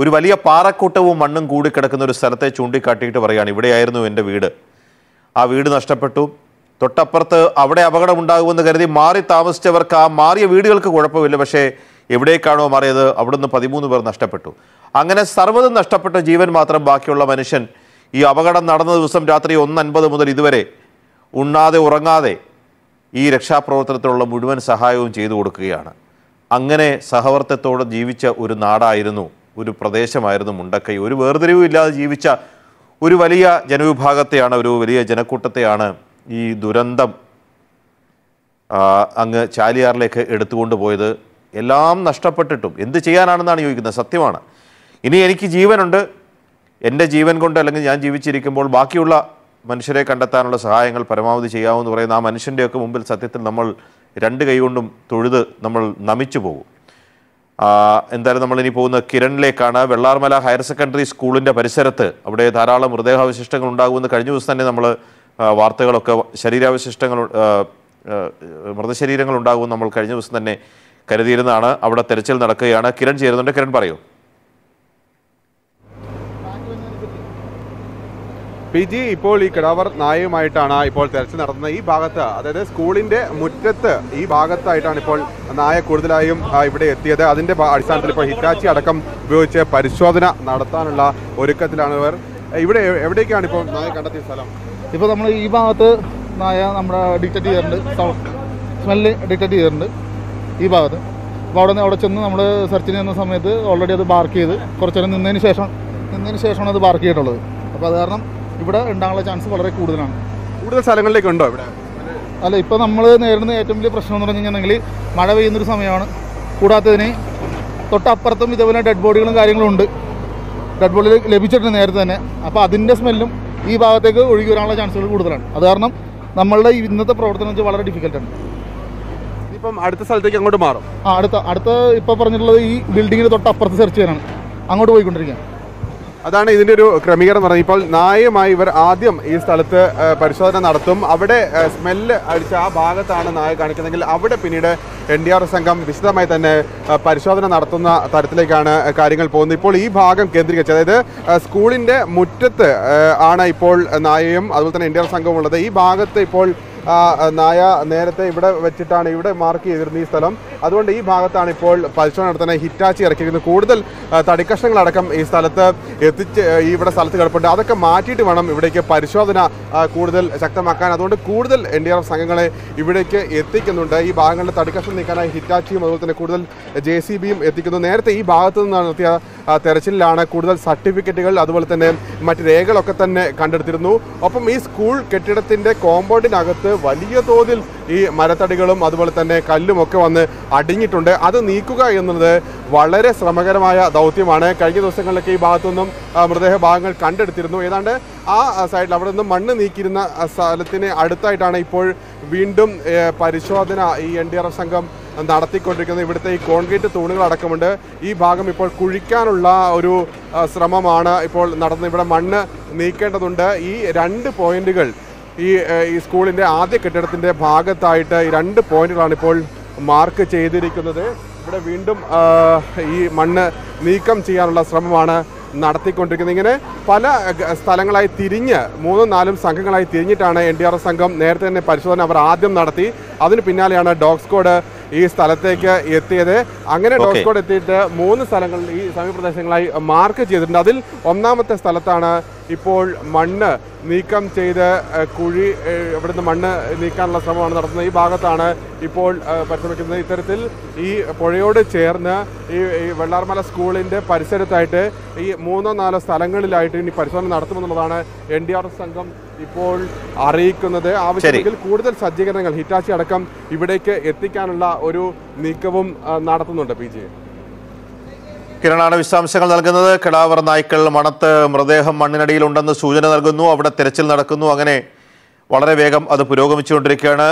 ഒരു വലിയ പാറക്കൂട്ടവും മണ്ണും കൂടി കിടക്കുന്ന ഒരു സ്ഥലത്തെ ചൂണ്ടിക്കാട്ടിയിട്ട് പറയുകയാണ് ഇവിടെയായിരുന്നു എന്റെ വീട്. ആ വീട് നഷ്ടപ്പെട്ടു. തൊട്ടപ്പുറത്ത് അവിടെ അപകടമുണ്ടാകുമെന്ന് കരുതി മാറി താമസിച്ചവർക്ക് ആ മാറിയ വീടുകൾക്ക് കുഴപ്പമില്ല പക്ഷേ എവിടേക്കാണോ മാറിയത് അവിടുന്ന് പതിമൂന്ന് പേർ നഷ്ടപ്പെട്ടു. അങ്ങനെ സർവതും നഷ്ടപ്പെട്ട ജീവൻ മാത്രം ബാക്കിയുള്ള മനുഷ്യൻ ഈ അപകടം നടന്ന ദിവസം രാത്രി ഒന്നൻപത് മുതൽ ഇതുവരെ ഉണ്ണാതെ ഉറങ്ങാതെ ഈ രക്ഷാപ്രവർത്തനത്തിനുള്ള മുഴുവൻ സഹായവും ചെയ്തു കൊടുക്കുകയാണ്. അങ്ങനെ സഹവർത്തത്തോടെ ജീവിച്ച ഒരു നാടായിരുന്നു ഒരു പ്രദേശമായിരുന്നു മുണ്ടക്കൈ. ഒരു വേർതിരിവും ഇല്ലാതെ ജീവിച്ച ഒരു വലിയ ജനവിഭാഗത്തെയാണ് ഒരു വലിയ ജനക്കൂട്ടത്തെയാണ് ഈ ദുരന്തം അങ്ങ് ചാലിയാറിലേക്ക് എടുത്തുകൊണ്ട് പോയത്. എല്ലാം നഷ്ടപ്പെട്ടിട്ടും എന്ത് ചെയ്യാനാണെന്നാണ് ചോദിക്കുന്നത്. സത്യമാണ്. ഇനി എനിക്ക് ജീവനുണ്ട്. എന്റെ ജീവൻ കൊണ്ട് അല്ലെങ്കിൽ ഞാൻ ജീവിച്ചിരിക്കുമ്പോൾ ബാക്കിയുള്ള മനുഷ്യരെ കണ്ടെത്താനുള്ള സഹായങ്ങൾ പരമാവധി ചെയ്യാമെന്ന് പറയുന്ന ആ മനുഷ്യന്റെയൊക്കെ മുമ്പിൽ സത്യത്തിൽ നമ്മൾ രണ്ട് കൈകൊണ്ടും തൊഴുത് നമ്മൾ നമിച്ചു പോകും. എന്തായാലും നമ്മൾ ഇനി പോകുന്ന കിരണിലേക്കാണ്. വെള്ളാർമല ഹയർ സെക്കൻഡറി സ്കൂളിന്റെ പരിസരത്ത് അവിടെ ധാരാളം മൃതദേഹാവശിഷ്ടങ്ങൾ ഉണ്ടാകുമെന്ന് കഴിഞ്ഞ ദിവസം തന്നെ നമ്മൾ വാർത്തകളൊക്കെ ശരീരാവശിഷ്ടങ്ങൾ മൃതശരീരങ്ങൾ ഉണ്ടാകുമെന്ന് നമ്മൾ കഴിഞ്ഞ ദിവസം തന്നെ കരുതിയിരുന്നതാണ്. അവിടെ തെരച്ചിൽ നടക്കുകയാണ്. കിരൺ ചേരുന്നുണ്ട്. കിരൺ പറയൂ. പി ജി ഇപ്പോൾ ഈ കിടാവർ നായയുമായിട്ടാണ് ഇപ്പോൾ തെരച്ചിൽ നടത്തുന്നത്. ഈ ഭാഗത്ത് അതായത് സ്കൂളിന്റെ മുറ്റത്ത് ഈ ഭാഗത്തായിട്ടാണ് ഇപ്പോൾ നായ കൂടുതലായും ഇവിടെ എത്തിയത്. അതിന്റെ അടിസ്ഥാനത്തിൽ ഇപ്പോൾ ഹിറ്റാച്ചി അടക്കം ഉപയോഗിച്ച് പരിശോധന നടത്താനുള്ള ഒരുക്കത്തിലാണ് ഇവർ. ഇവിടെ എവിടേക്കാണ് ഇപ്പോൾ നായ കണ്ടെത്തിയ സ്ഥലം? ഇപ്പോൾ നമ്മൾ ഈ ഭാഗത്ത് നായ നമ്മുടെ ഡിറ്റക്ട് ചെയ്യാറുണ്ട്. സ്മെല്ല് ഡിറ്റക്ട് ചെയ്യാറുണ്ട് ഈ ഭാഗത്ത്. അപ്പോൾ അവിടെ നിന്ന് അവിടെ ചെന്ന് നമ്മൾ സെർച്ചിന് ചെയ്യുന്ന സമയത്ത് ഓൾറെഡി അത് ബാർക്ക് ചെയ്ത് കുറച്ചു നേരം നിന്നതിന് ശേഷം നിന്നതിന് ശേഷമാണ് അത് ബാർക്ക് ചെയ്തിട്ടുള്ളത്. അപ്പോൾ അത് കാരണം ഇവിടെ ഉണ്ടാകാനുള്ള ചാൻസ് വളരെ കൂടുതലാണ്. കൂടുതൽ സ്ഥലങ്ങളിലേക്ക് ഉണ്ടോ ഇവിടെ? അല്ല ഇപ്പോൾ നമ്മൾ നേരിടുന്ന ഏറ്റവും വലിയ പ്രശ്നം എന്ന് പറഞ്ഞു കഴിഞ്ഞിട്ടുണ്ടെങ്കിൽ മഴ പെയ്യുന്നൊരു സമയമാണ്. കൂടാത്തതിന് തൊട്ടപ്പുറത്തും ഇതേപോലെ ഡെഡ് ബോഡികളും കാര്യങ്ങളും ഉണ്ട്. ഡെഡ് ബോഡി ലഭിച്ചിട്ടുണ്ട് നേരത്തെ തന്നെ. അപ്പോൾ അതിന്റെ സ്മെല്ലും ഈ ഭാഗത്തേക്ക് ഒഴുകി വരാനുള്ള ചാൻസുകൾ കൂടുതലാണ്. അത് കാരണം നമ്മളുടെ ഈ ഇന്നത്തെ പ്രവർത്തനം വെച്ചാൽ വളരെ ഡിഫിക്കൽട്ടാണ് ഇപ്പം അടുത്ത സ്ഥലത്തേക്ക് അങ്ങോട്ട് മാറും. ആ അടുത്ത അടുത്ത ഇപ്പോൾ പറഞ്ഞിട്ടുള്ളത് ഈ ബിൽഡിങ്ങിന് തൊട്ടപ്പുറത്ത് സെർച്ച് ചെയ്യാനാണ്. അങ്ങോട്ട് പോയിക്കൊണ്ടിരിക്കുകയാണ്. അതാണ് ഇതിന്റെ ഒരു ക്രമീകരണം പറഞ്ഞത് ഇപ്പോൾ നായയുമായി ഇവർ ആദ്യം ഈ സ്ഥലത്ത് പരിശോധന നടത്തും. അവിടെ സ്മെല്ല് അടിച്ച ആ ഭാഗത്താണ് നായ കാണിക്കുന്നതെങ്കിൽ അവിടെ പിന്നീട് എൻ ഡി ആർ സംഘം വിശദമായി തന്നെ പരിശോധന നടത്തുന്ന തരത്തിലേക്കാണ് കാര്യങ്ങൾ പോകുന്നത്. ഇപ്പോൾ ഈ ഭാഗം കേന്ദ്രീകരിച്ച് അതായത് സ്കൂളിന്റെ മുറ്റത്ത് ആണ് ഇപ്പോൾ നായയും അതുപോലെ തന്നെ എൻ ഡി ആർ സംഘവും ഉള്ളത്. ഈ ഭാഗത്ത് ഇപ്പോൾ നായ നേരത്തെ ഇവിടെ വെച്ചിട്ടാണ് ഇവിടെ മാർക്ക് ചെയ്തിരുന്നത് ഈ സ്ഥലം. അതുകൊണ്ട് ഈ ഭാഗത്താണ് ഇപ്പോൾ പരിശോധന നടത്തുന്ന ഹിറ്റാച്ചി ഇറക്കിയിരിക്കുന്നത്. കൂടുതൽ തടിക്കഷ്ണങ്ങളടക്കം ഈ സ്ഥലത്ത് എത്തിച്ച് ഈ ഇവിടെ സ്ഥലത്ത് കിടപ്പുണ്ട്. അതൊക്കെ മാറ്റിയിട്ട് വേണം ഇവിടേക്ക് പരിശോധന കൂടുതൽ ശക്തമാക്കാൻ. അതുകൊണ്ട് കൂടുതൽ എൻ ഡി ആർ എഫ് സംഘങ്ങളെ ഇവിടേക്ക് എത്തിക്കുന്നുണ്ട്. ഈ ഭാഗങ്ങളിൽ തടിക്കഷ്ണം നീക്കാനായി ഹിറ്റാച്ചിയും അതുപോലെ തന്നെ കൂടുതൽ ജെ സി ബിയും എത്തിക്കുന്നു. നേരത്തെ ഈ ഭാഗത്ത് നിന്ന് നടത്തിയ തെരച്ചിലാണ് കൂടുതൽ സർട്ടിഫിക്കറ്റുകൾ അതുപോലെ തന്നെ മറ്റ് രേഖകളൊക്കെ തന്നെ കണ്ടെടുത്തിരുന്നു. ഒപ്പം ഈ സ്കൂൾ കെട്ടിടത്തിന്റെ കോമ്പൗണ്ടിനകത്ത് വലിയ തോതിൽ ഈ മരത്തടികളും അതുപോലെ തന്നെ കല്ലുമൊക്കെ വന്ന് അടിഞ്ഞിട്ടുണ്ട്. അത് നീക്കുക എന്നുള്ളത് വളരെ ശ്രമകരമായ ദൗത്യമാണ്. കഴിഞ്ഞ ദിവസങ്ങളിലൊക്കെ ഈ ഭാഗത്തുനിന്നും മൃതദേഹ ഭാഗങ്ങൾ കണ്ടെടുത്തിരുന്നു. ഏതാണ്ട് ആ സൈഡിൽ അവിടെ നിന്ന് മണ്ണ് നീക്കിയിരുന്ന സ്ഥലത്തിന് അടുത്തായിട്ടാണ് ഇപ്പോൾ വീണ്ടും പരിശോധന ഈ എൻ ഡി ആർ എഫ് സംഘം നടത്തിക്കൊണ്ടിരിക്കുന്നത്. ഇവിടുത്തെ ഈ കോൺക്രീറ്റ് തൂണുകൾ അടക്കമുണ്ട്. ഈ ഭാഗം ഇപ്പോൾ കുഴിക്കാനുള്ള ഒരു ശ്രമമാണ് ഇപ്പോൾ നടന്നത്. ഇവിടെ മണ്ണ് നീക്കേണ്ടതുണ്ട്. ഈ രണ്ട് പോയിന്റുകൾ ഈ ഈ സ്കൂളിന്റെ ആദ്യ കെട്ടിടത്തിന്റെ ഭാഗത്തായിട്ട് രണ്ട് പോയിന്റുകളാണ് ഇപ്പോൾ മാർക്ക് ചെയ്തിരിക്കുന്നത്. ഇവിടെ വീണ്ടും ഈ മണ്ണ് നീക്കം ചെയ്യാനുള്ള ശ്രമമാണ് നടത്തിക്കൊണ്ടിരിക്കുന്നത്. ഇങ്ങനെ പല സ്ഥലങ്ങളായി തിരിഞ്ഞ് മൂന്നും നാലും സംഘങ്ങളായി തിരിഞ്ഞിട്ടാണ് എൻ ഡി ആർ എസ് സംഘം നേരത്തെ തന്നെ പരിശോധന അവർ ആദ്യം നടത്തി. അതിന് പിന്നാലെയാണ് ഡോഗ് സ്ക്വാഡ് ഈ സ്ഥലത്തേക്ക് എത്തിയത്. അങ്ങനെ ഡോസ്കോഡ്. എത്തിയിട്ട് മൂന്ന് സ്ഥലങ്ങൾ ഈ സമീപപ്രദേശങ്ങളായി മാർക്ക് ചെയ്തിട്ടുണ്ട്. അതിൽ ഒന്നാമത്തെ സ്ഥലത്താണ് ഇപ്പോൾ മണ്ണ് നീക്കം ചെയ്ത് കുഴി ഇവിടുന്ന് മണ്ണ് നീക്കാനുള്ള ശ്രമമാണ് നടത്തുന്നത്. ഈ ഭാഗത്താണ് ഇപ്പോൾ പരിശ്രമിക്കുന്നത്. ഇത്തരത്തിൽ ഈ പുഴയോട് ചേർന്ന് ഈ ഈ വെള്ളാർമല സ്കൂളിന്റെ പരിസരത്തായിട്ട് ഈ മൂന്നോ നാലോ സ്ഥലങ്ങളിലായിട്ട് ഇനി പരിശോധന നടത്തുമെന്നുള്ളതാണ് എൻ ഡി ആർ എഫ് സംഘം ഇപ്പോൾ അറിയിക്കുന്നത് ആവശ്യമെങ്കിൽ കൂടുതൽ സജ്ജീകരണങ്ങൾ ഹിറ്റാച്ചി അടക്കം ഇവിടേക്ക് എത്തിക്കാനുള്ള ഒരു നീക്കവും നടത്തുന്നുണ്ട് പി ജി. കിരണാണ് വിശദാംശങ്ങൾ നൽകുന്നത്. കിടാവർ നായ്ക്കൾ മണത്ത് മൃതദേഹം മണ്ണിനടിയിലുണ്ടെന്ന് സൂചന നൽകുന്നു. അവിടെ തിരച്ചിൽ നടക്കുന്നു. അങ്ങനെ വളരെ വേഗം അത് പുരോഗമിച്ചുകൊണ്ടിരിക്കുകയാണ്.